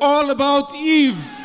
all about Eve.